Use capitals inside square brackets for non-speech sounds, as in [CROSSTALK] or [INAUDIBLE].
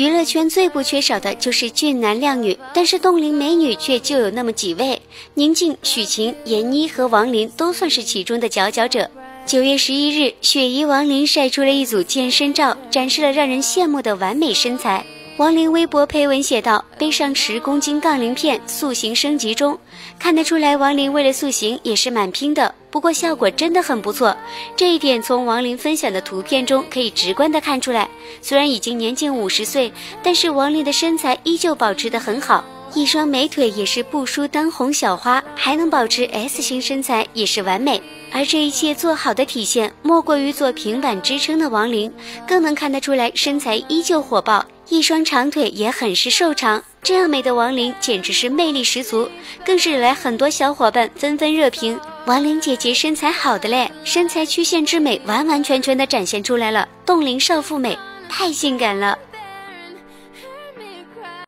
娱乐圈最不缺少的就是俊男靓女，但是冻龄美女却就有那么几位：宁静、许晴、闫妮和王琳都算是其中的佼佼者。九月十一日，雪姨王琳晒出了一组健身照，展示了让人羡慕的完美身材。王琳微博配文写道：“背上十公斤杠铃片，塑形升级中。”看得出来，王琳为了塑形也是蛮拼的。不过效果真的很不错，这一点从王琳分享的图片中可以直观的看出来。虽然已经年近五十岁，但是王琳的身材依旧保持得很好，一双美腿也是不输当红小花，还能保持 [LAUGHS] S 型身材，也是完美。而这一切做好的体现，莫过于做平板支撑的王琳，更能看得出来身材依旧火爆。一双长腿也很是瘦长，这样美的王琳简直是魅力十足，更是引来很多小伙伴纷纷热评：王琳姐姐身材好的嘞，身材曲线之美完完全全的展现出来了，冻龄少妇美，太性感了。